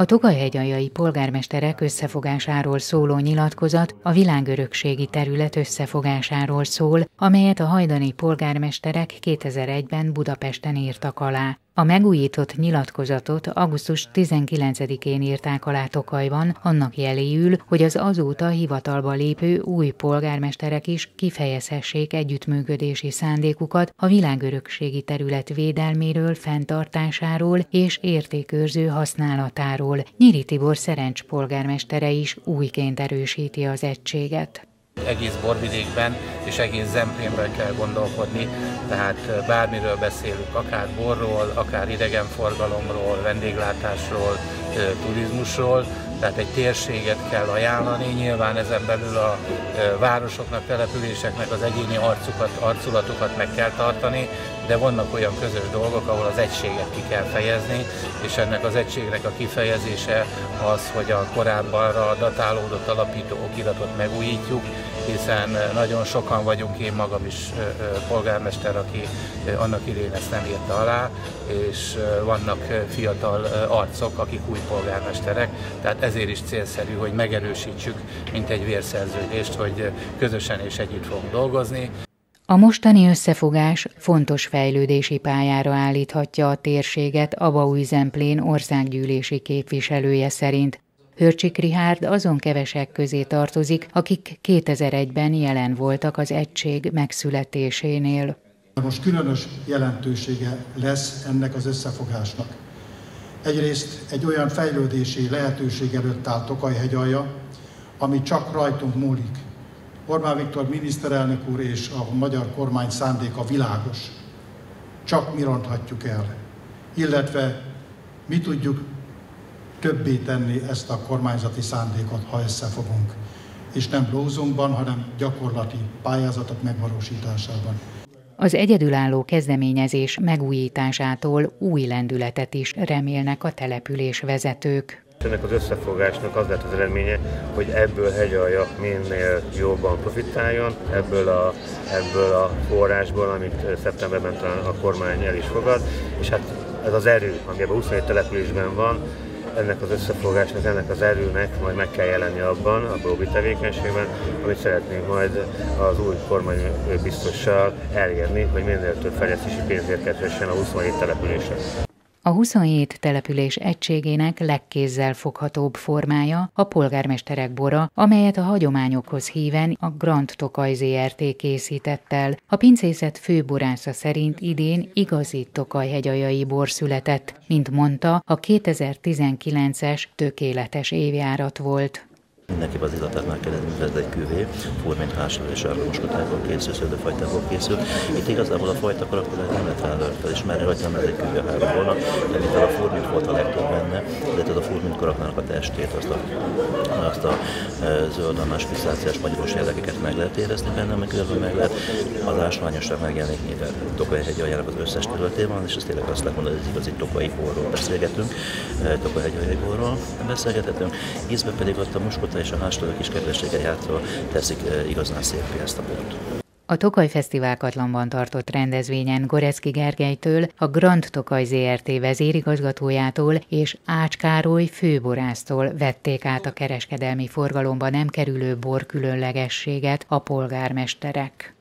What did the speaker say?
A Tokajhegyajai polgármesterek összefogásáról szóló nyilatkozat a világörökségi terület összefogásáról szól, amelyet a hajdani polgármesterek 2001-ben Budapesten írtak alá. A megújított nyilatkozatot augusztus 19-én írták alá Tokajban, annak jeléül, hogy az azóta hivatalba lépő új polgármesterek is kifejezhessék együttműködési szándékukat a világörökségi terület védelméről, fenntartásáról és értékőrző használatáról. Nyíri Tibor Szerencs polgármestere is újként erősíti az egységet egész borvidékben és egész Zemplénben kell gondolkodni, tehát bármiről beszélünk, akár borról, akár idegenforgalomról, vendéglátásról, turizmusról, tehát egy térséget kell ajánlani, nyilván ezen belül a városoknak, településeknek az egyéni arcukat, arculatukat meg kell tartani, de vannak olyan közös dolgok, ahol az egységet ki kell fejezni, és ennek az egységnek a kifejezése az, hogy a korábbanra datálódott alapító okiratot megújítjuk, hiszen nagyon sokan vagyunk, én magam is polgármester, aki annak idén ezt nem írta alá, és vannak fiatal arcok, akik új polgármesterek, tehát ezért is célszerű, hogy megerősítsük, mint egy vérszerződést, hogy közösen és együtt fogunk dolgozni. A mostani összefogás fontos fejlődési pályára állíthatja a térséget Abaúj Zemplén országgyűlési képviselője szerint. Hörcsik Rihárd azon kevesek közé tartozik, akik 2001-ben jelen voltak az egység megszületésénél. Most különös jelentősége lesz ennek az összefogásnak. Egyrészt egy olyan fejlődési lehetőség előtt áll Tokaj-hegyalja, ami csak rajtunk múlik. Orbán Viktor miniszterelnök úr és a magyar kormány szándéka világos. Csak mi ronthatjuk el. Illetve mi tudjuk többé tenni ezt a kormányzati szándékot, ha összefogunk. És nem blózunkban, hanem gyakorlati pályázatok megvalósításában. Az egyedülálló kezdeményezés megújításától új lendületet is remélnek a település vezetők. Ennek az összefogásnak az lett az eredménye, hogy ebből hegyalja minél jobban profitáljon, ebből a, ebből a forrásból, amit szeptemberben talán a kormány el is fogad, és hát ez az erő, ami ebben a 27 településben van, ennek az összefogásnak, ennek az erőnek majd meg kell jelenni abban, a lobby tevékenységben, amit szeretnénk majd az új kormány biztossal elérni, hogy minél több fejlesztési pénz érkezhessen a 27 településre. A 27 település egységének legkézzel foghatóbb formája a polgármesterek bora, amelyet a hagyományokhoz híven a Grand Tokaj ZRT készített el. A pincészet főborásza szerint idén igazi Tokaj-hegyajai bor született, mint mondta, a 2019-es tökéletes évjárat volt. Mindenképp az illatát meg kell ez egy küvé, furmint hásról és sárgamoskotából készül, szőlőfajtából készül. Itt igazából a fajta karakter nem lehet felismerni, hogy nem ez egy küvé három volna, de mivel a furmint volt a legtöbb benne, de a furmint karakternak a testét, azt a, azt a e, zöld almás pisztáciás magyaros jellegeket meg lehet érezni benne, meg meg lehet az ásványosság megjelenik, mivel Tokai hegy aljának az összes területében, és ezt tényleg azt lehet mondani, hogy ez igazi tokai borról beszélgetünk, e, Tokai hegy borról beszélgethetünk, ízbe pedig ott a muskota és a másodok is kedvessége játszva teszik igazán szép ezt a bort. A Tokaj Fesztivál Katlanban tartott rendezvényen Gorecki Gergelytől, a Grand Tokaj ZRT vezérigazgatójától és Ács Károly főborásztól vették át a kereskedelmi forgalomba nem kerülő bor különlegességet a polgármesterek.